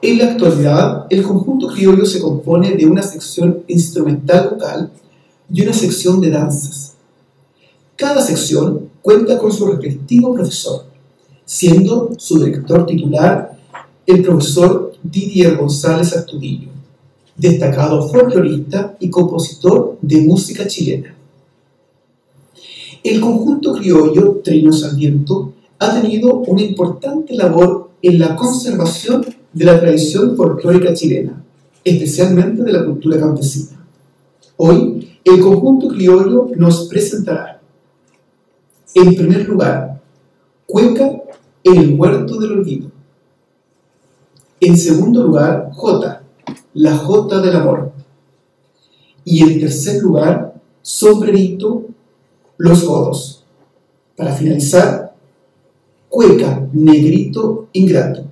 En la actualidad, el conjunto criollo se compone de una sección instrumental vocal y una sección de danzas. Cada sección cuenta con su respectivo profesor, siendo su director titular el profesor Didier González Astudillo, destacado folclorista y compositor de música chilena. El conjunto criollo Trinos al Viento ha tenido una importante labor en la conservación de la tradición folclórica chilena, especialmente de la cultura campesina. Hoy, el conjunto criollo nos presentará, en primer lugar, Cueca en el Huerto del Olvido. En segundo lugar, J, la J del Amor. Y en tercer lugar, Sombrerito, Los Godos. Para finalizar, Cueca, Negrito, Ingrato.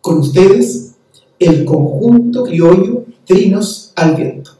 Con ustedes, el conjunto criollo Trinos al Viento.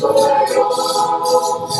Soy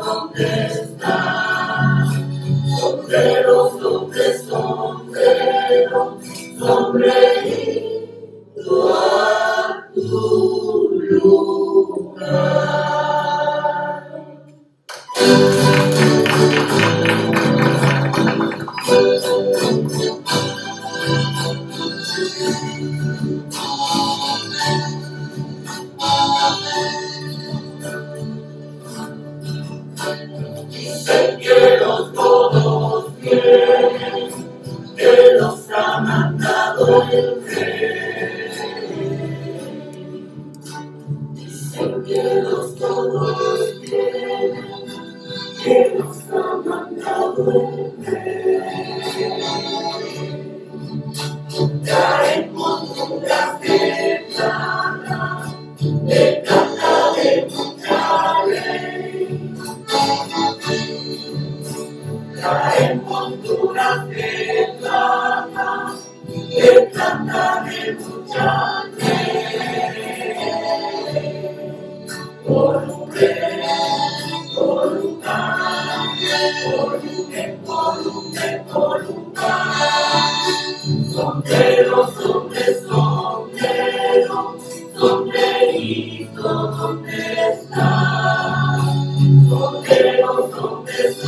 come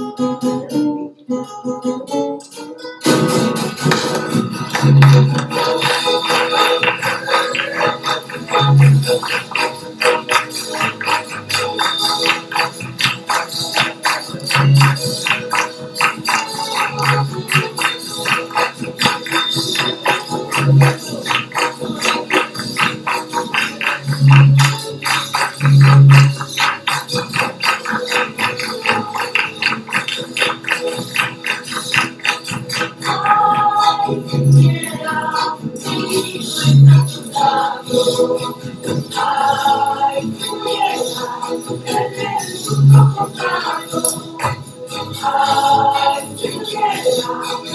Thank you.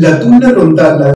La tuna rondada